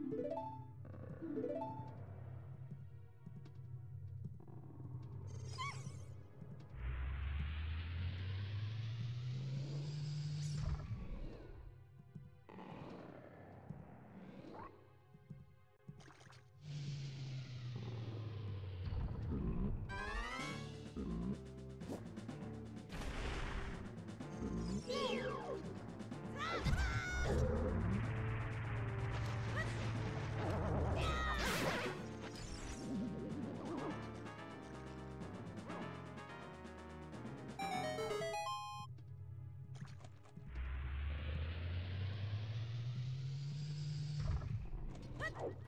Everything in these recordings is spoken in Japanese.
you Thank you.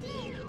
Deal! Deal!